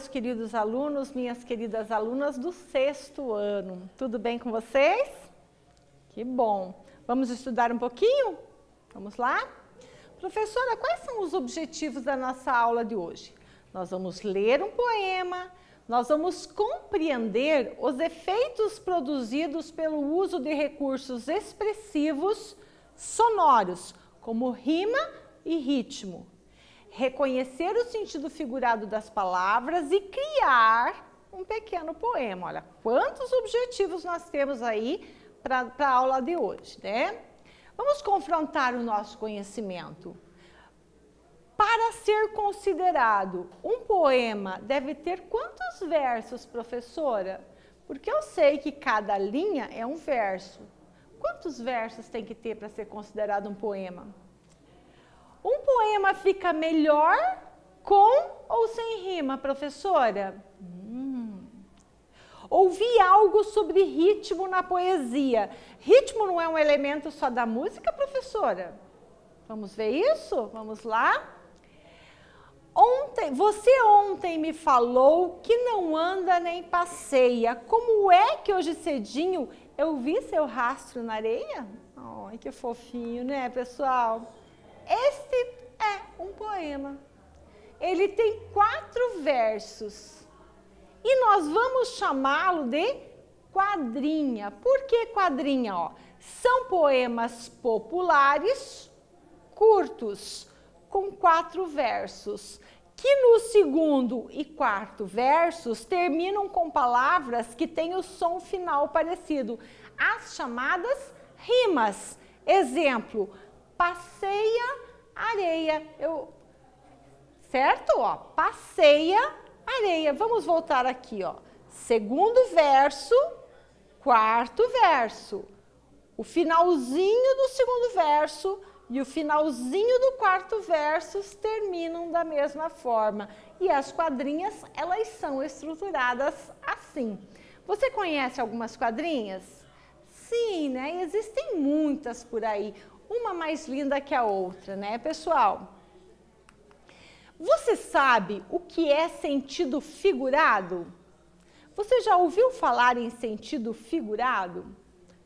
meus queridos alunos, minhas queridas alunas do sexto ano. Tudo bem com vocês? Que bom. Vamos estudar um pouquinho? Vamos lá? Professora, quais são os objetivos da nossa aula de hoje? Nós vamos ler um poema, nós vamos compreender os efeitos produzidos pelo uso de recursos expressivos sonoros, como rima e ritmo reconhecer o sentido figurado das palavras e criar um pequeno poema. Olha, quantos objetivos nós temos aí para a aula de hoje, né? Vamos confrontar o nosso conhecimento. Para ser considerado um poema, deve ter quantos versos, professora? Porque eu sei que cada linha é um verso. Quantos versos tem que ter para ser considerado um poema? Um poema fica melhor com ou sem rima, professora? Hum. Ouvi algo sobre ritmo na poesia. Ritmo não é um elemento só da música, professora? Vamos ver isso? Vamos lá? Ontem, você ontem me falou que não anda nem passeia. Como é que hoje cedinho eu vi seu rastro na areia? Ai, que fofinho, né, pessoal? Este é um poema. Ele tem quatro versos. E nós vamos chamá-lo de quadrinha. Por que quadrinha? Ó? São poemas populares, curtos, com quatro versos, que no segundo e quarto versos terminam com palavras que têm o som final parecido, as chamadas rimas. Exemplo, passeia areia. Eu, certo? Ó, passeia areia. Vamos voltar aqui, ó. Segundo verso, quarto verso. O finalzinho do segundo verso e o finalzinho do quarto verso terminam da mesma forma. E as quadrinhas, elas são estruturadas assim. Você conhece algumas quadrinhas? Sim, né? Existem muitas por aí uma mais linda que a outra, né, pessoal? Você sabe o que é sentido figurado? Você já ouviu falar em sentido figurado?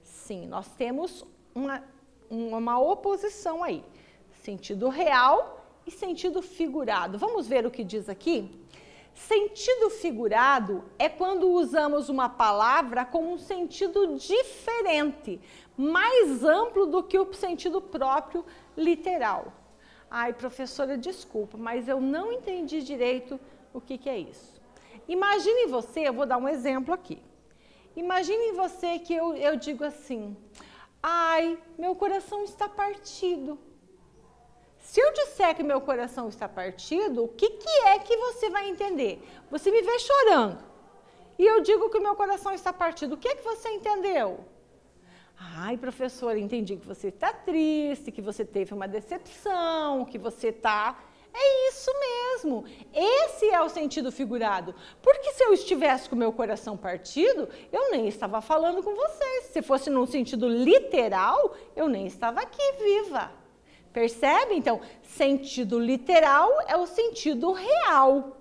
Sim, nós temos uma, uma oposição aí. Sentido real e sentido figurado. Vamos ver o que diz aqui? Sentido figurado é quando usamos uma palavra com um sentido diferente, mais amplo do que o sentido próprio literal. Ai, professora, desculpa, mas eu não entendi direito o que, que é isso. Imagine você, eu vou dar um exemplo aqui. Imagine você que eu, eu digo assim: ai, meu coração está partido. Se eu disser que meu coração está partido, o que, que é que você vai entender? Você me vê chorando e eu digo que meu coração está partido. O que é que você entendeu? Ai, professora, entendi que você está triste, que você teve uma decepção, que você está. É isso mesmo. Esse é o sentido figurado. Porque se eu estivesse com meu coração partido, eu nem estava falando com vocês. Se fosse num sentido literal, eu nem estava aqui viva. Percebe? Então, sentido literal é o sentido real.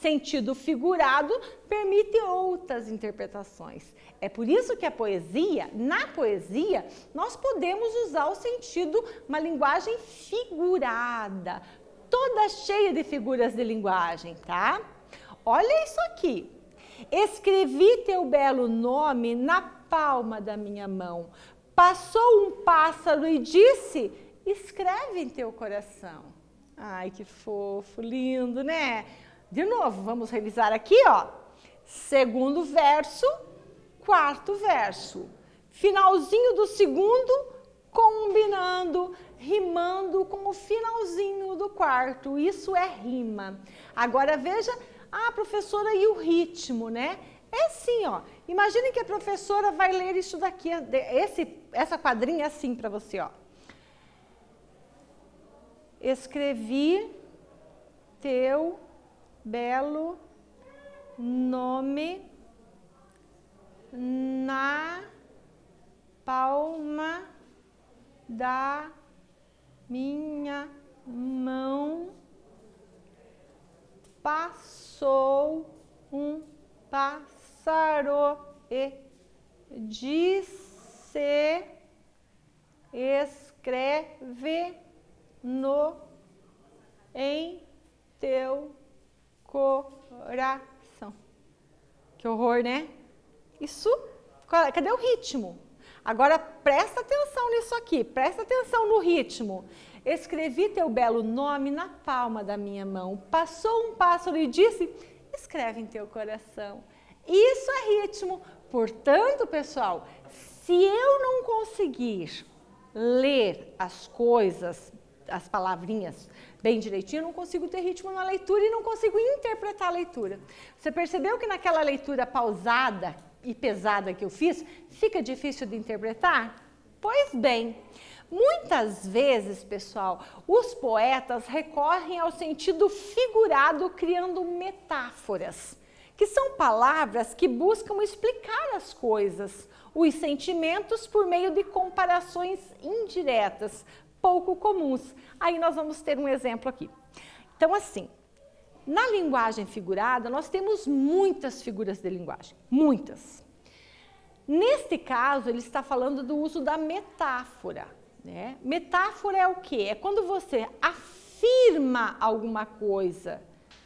Sentido figurado permite outras interpretações. É por isso que a poesia, na poesia, nós podemos usar o sentido, uma linguagem figurada, toda cheia de figuras de linguagem, tá? Olha isso aqui. Escrevi teu belo nome na palma da minha mão. Passou um pássaro e disse: escreve em teu coração. Ai, que fofo, lindo, né? De novo, vamos revisar aqui, ó. Segundo verso, quarto verso. Finalzinho do segundo, combinando, rimando com o finalzinho do quarto. Isso é rima. Agora veja, ah, professora, e o ritmo, né? É assim, ó. Imagine que a professora vai ler isso daqui, esse, essa quadrinha é assim para você, ó escrevi teu belo nome na palma da minha mão. Passo Sou um pássaro e disse escreve no em teu coração. Que horror, né? Isso, cadê o ritmo? Agora presta atenção nisso aqui, presta atenção no ritmo. Escrevi teu belo nome na palma da minha mão. Passou um pássaro e disse: escreve em teu coração. Isso é ritmo. Portanto, pessoal, se eu não conseguir ler as coisas, as palavrinhas bem direitinho, eu não consigo ter ritmo na leitura e não consigo interpretar a leitura. Você percebeu que naquela leitura pausada e pesada que eu fiz, fica difícil de interpretar? Pois bem, muitas vezes, pessoal, os poetas recorrem ao sentido figurado criando metáforas, que são palavras que buscam explicar as coisas, os sentimentos por meio de comparações indiretas, pouco comuns. Aí nós vamos ter um exemplo aqui. Então, assim, na linguagem figurada, nós temos muitas figuras de linguagem, muitas. Neste caso, ele está falando do uso da metáfora. Né? Metáfora é o quê? É quando você afirma alguma coisa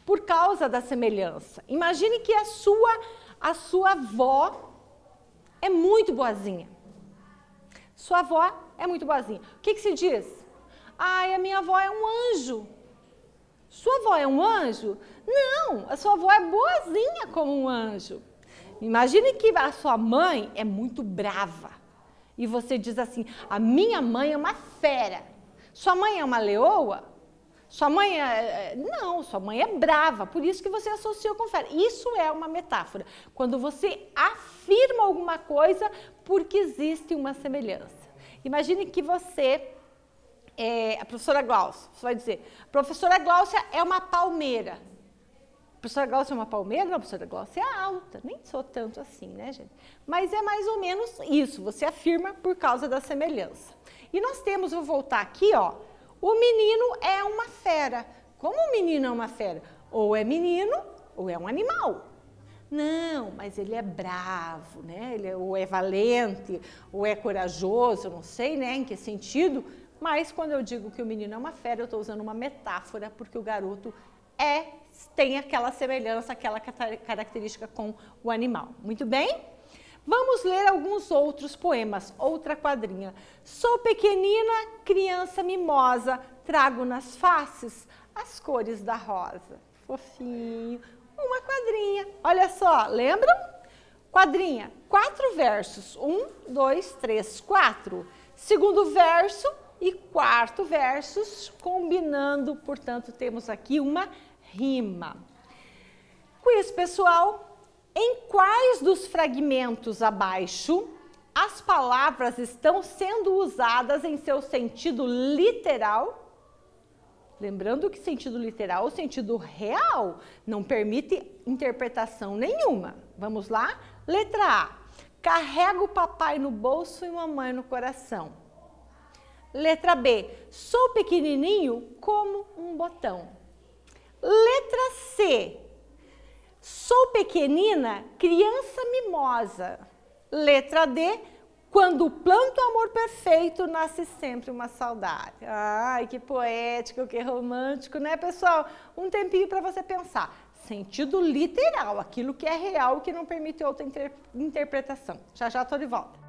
por causa da semelhança. Imagine que a sua, a sua avó é muito boazinha. Sua avó é muito boazinha. O que, que se diz? Ai, a minha avó é um anjo. Sua avó é um anjo? Não, a sua avó é boazinha como um anjo. Imagine que a sua mãe é muito brava e você diz assim: a minha mãe é uma fera. Sua mãe é uma leoa? Sua mãe é. é não, sua mãe é brava, por isso que você associou com fera. Isso é uma metáfora. Quando você afirma alguma coisa porque existe uma semelhança. Imagine que você é, a professora Glaucia, você vai dizer, professora Glaucia é uma palmeira. A professora Glaucia é uma palmeira? Não, a professora Glaucia é alta, nem sou tanto assim, né, gente? Mas é mais ou menos isso, você afirma por causa da semelhança. E nós temos, vou voltar aqui, ó, o menino é uma fera. Como o menino é uma fera? Ou é menino, ou é um animal. Não, mas ele é bravo, né? Ele é, ou é valente, ou é corajoso, não sei, né? Em que sentido? Mas quando eu digo que o menino é uma fera, eu estou usando uma metáfora, porque o garoto é tem aquela semelhança, aquela característica com o animal. Muito bem? Vamos ler alguns outros poemas, outra quadrinha. Sou pequenina, criança mimosa, trago nas faces as cores da rosa. Fofinho. Uma quadrinha. Olha só, lembram? Quadrinha, quatro versos. Um, dois, três, quatro. Segundo verso, e quarto versos, combinando, portanto, temos aqui uma rima. Quiz, pessoal. Em quais dos fragmentos abaixo as palavras estão sendo usadas em seu sentido literal? Lembrando que sentido literal, o sentido real, não permite interpretação nenhuma. Vamos lá? Letra A. Carrega o papai no bolso e mamãe no coração. Letra B, sou pequenininho como um botão. Letra C, sou pequenina, criança mimosa. Letra D, quando planto o amor perfeito, nasce sempre uma saudade. Ai, que poético, que romântico, né, pessoal? Um tempinho para você pensar. Sentido literal, aquilo que é real, que não permite outra inter interpretação. Já já estou de volta.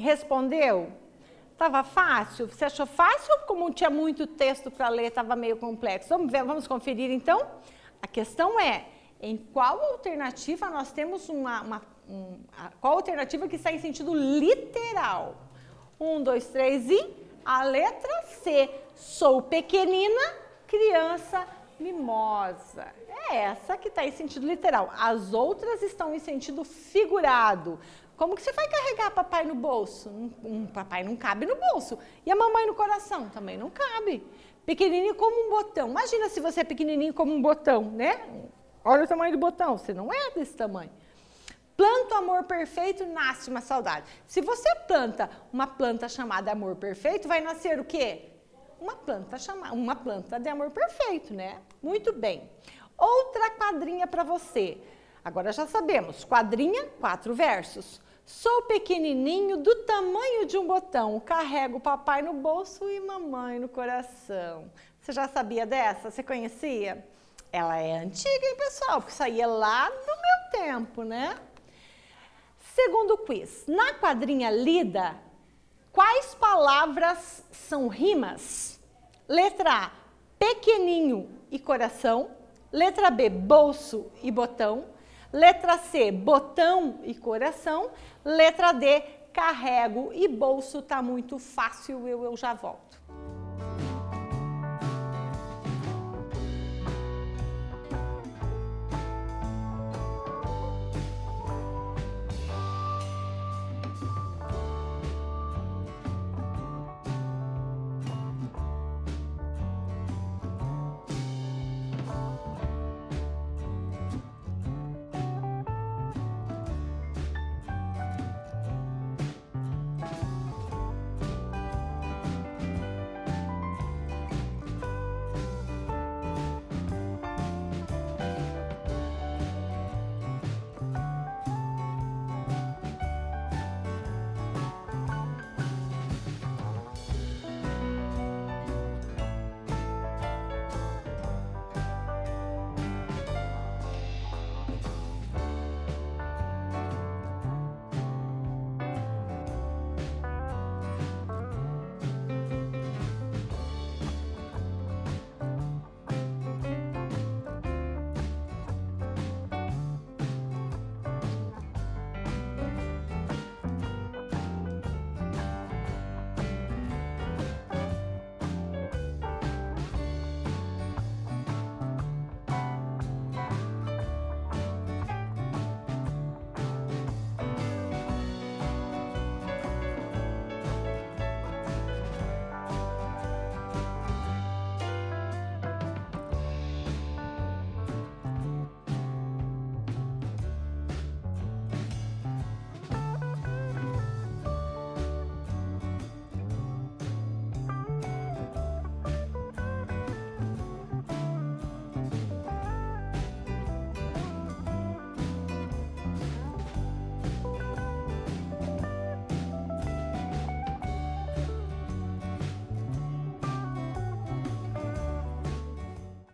Respondeu? Estava fácil? Você achou fácil ou como tinha muito texto para ler, estava meio complexo? Vamos ver, vamos conferir então? A questão é, em qual alternativa nós temos uma, uma um, qual alternativa que está em sentido literal? Um, dois, três e a letra C. Sou pequenina, criança mimosa. É essa que está em sentido literal. As outras estão em sentido figurado. Como que você vai carregar papai no bolso? Um, um, papai não cabe no bolso. E a mamãe no coração? Também não cabe. Pequenininho como um botão. Imagina se você é pequenininho como um botão, né? Olha o tamanho do botão. Você não é desse tamanho. Planta o amor perfeito, nasce uma saudade. Se você planta uma planta chamada amor perfeito, vai nascer o quê? Uma planta chamada, uma planta de amor perfeito, né? Muito bem. Outra quadrinha para você. Agora já sabemos, quadrinha, quatro versos. Sou pequenininho do tamanho de um botão, carrego papai no bolso e mamãe no coração. Você já sabia dessa? Você conhecia? Ela é antiga, hein, pessoal? Porque saía lá do meu tempo, né? Segundo quiz, na quadrinha lida, quais palavras são rimas? Letra A, pequeninho e coração. Letra B, bolso e botão. Letra C, botão e coração. Letra D, carrego e bolso tá muito fácil, eu, eu já volto.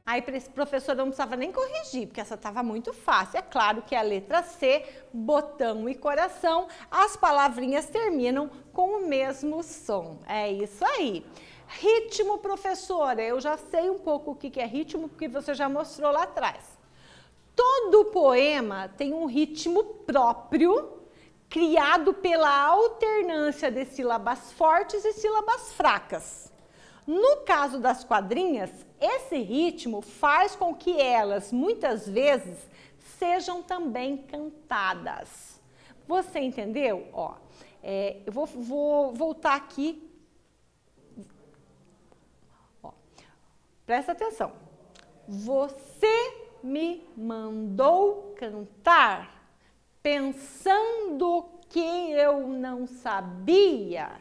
Aí, professora, não precisava nem corrigir, porque essa estava muito fácil. É claro que a letra C, botão e coração, as palavrinhas terminam com o mesmo som. É isso aí. Ritmo, professora, eu já sei um pouco o que é ritmo, porque você já mostrou lá atrás. Todo poema tem um ritmo próprio, criado pela alternância de sílabas fortes e sílabas fracas. No caso das quadrinhas, esse ritmo faz com que elas, muitas vezes, sejam também cantadas. Você entendeu? Ó, é, eu vou, vou, voltar aqui. Ó, presta atenção. Você me mandou cantar pensando que eu não sabia,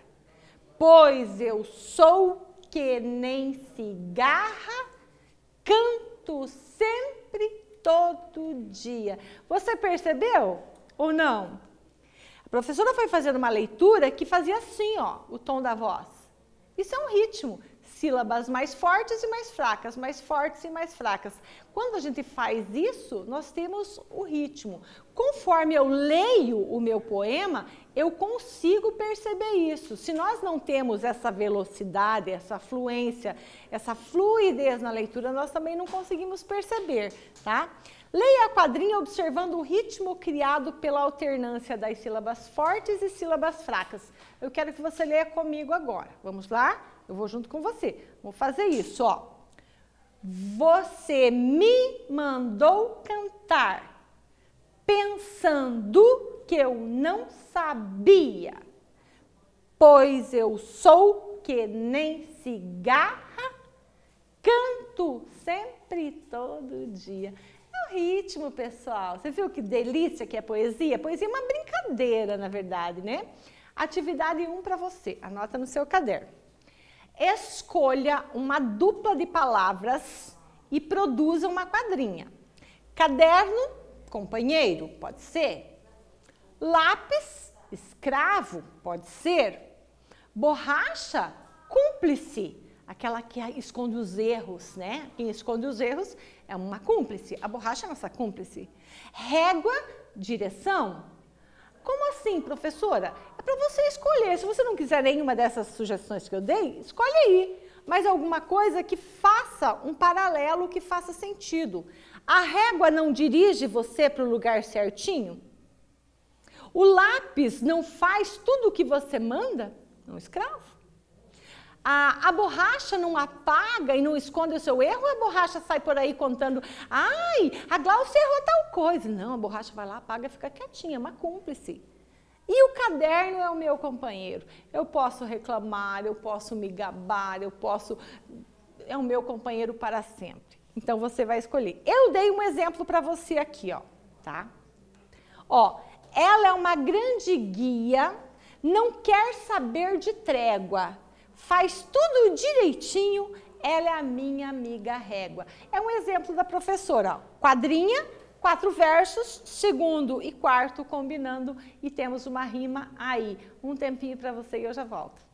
pois eu sou que nem cigarra, canto sempre, todo dia. Você percebeu ou não? A professora foi fazendo uma leitura que fazia assim, ó, o tom da voz. Isso é um ritmo. sílabas mais fortes e mais fracas, mais fortes e mais fracas. Quando a gente faz isso, nós temos o ritmo. Conforme eu leio o meu poema, eu consigo perceber isso. Se nós não temos essa velocidade, essa fluência, essa fluidez na leitura, nós também não conseguimos perceber, tá? Leia a quadrinha observando o ritmo criado pela alternância das sílabas fortes e sílabas fracas. Eu quero que você leia comigo agora. Vamos lá? Eu vou junto com você. Vou fazer isso, ó. Você me mandou cantar, pensando que eu não sabia, pois eu sou que nem cigarra, canto sempre todo dia. É o ritmo, pessoal. Você viu que delícia que é poesia? Poesia é uma brincadeira, na verdade, né? Atividade 1 um para você. Anota no seu caderno. Escolha uma dupla de palavras e produza uma quadrinha. Caderno, companheiro, pode ser. Lápis, escravo, pode ser. Borracha, cúmplice, aquela que esconde os erros, né? Quem esconde os erros é uma cúmplice. A borracha é nossa cúmplice. Régua, direção. Como assim, professora? É para você escolher. Se você não quiser nenhuma dessas sugestões que eu dei, escolhe aí. Mas alguma coisa que faça um paralelo, que faça sentido. A régua não dirige você para o lugar certinho? O lápis não faz tudo o que você manda? Não escravo. A, a, borracha não apaga e não esconde o seu erro, a borracha sai por aí contando, ai, a Glaucia errou tal coisa. Não, a borracha vai lá, apaga fica quietinha, uma cúmplice. E o caderno é o meu companheiro. Eu posso reclamar, eu posso me gabar, eu posso. É o meu companheiro para sempre. Então você vai escolher. Eu dei um exemplo para você aqui, ó, tá? Ó, ela é uma grande guia, não quer saber de trégua faz tudo direitinho, ela é a minha amiga régua. É um exemplo da professora. Ó. Quadrinha, quatro versos, segundo e quarto combinando e temos uma rima aí. Um tempinho para você e eu já volto.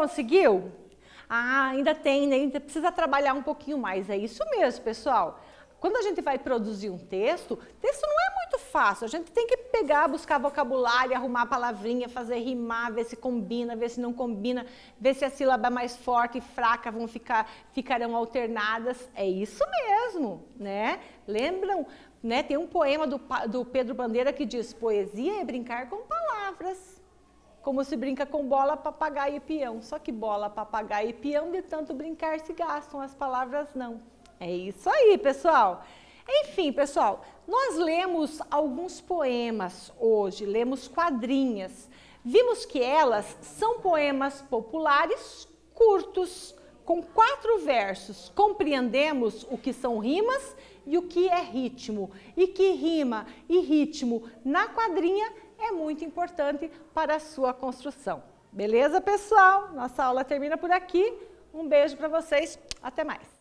Conseguiu? Ah, ainda tem, né? ainda precisa trabalhar um pouquinho mais. É isso mesmo, pessoal. Quando a gente vai produzir um texto, texto não é muito fácil. A gente tem que pegar, buscar vocabulário, arrumar palavrinha, fazer rimar, ver se combina, ver se não combina, ver se a sílaba mais forte e fraca vão ficar, ficarão alternadas. É isso mesmo, né? Lembram? Né? Tem um poema do, do Pedro Bandeira que diz: poesia é brincar com palavras. Como se brinca com bola, papagaio e peão. Só que bola, papagaio e peão, de tanto brincar se gastam, as palavras não. É isso aí, pessoal. Enfim, pessoal, nós lemos alguns poemas hoje, lemos quadrinhas. Vimos que elas são poemas populares curtos, com quatro versos. Compreendemos o que são rimas e o que é ritmo. E que rima e ritmo na quadrinha é muito importante para a sua construção. Beleza, pessoal? Nossa aula termina por aqui. Um beijo para vocês. Até mais.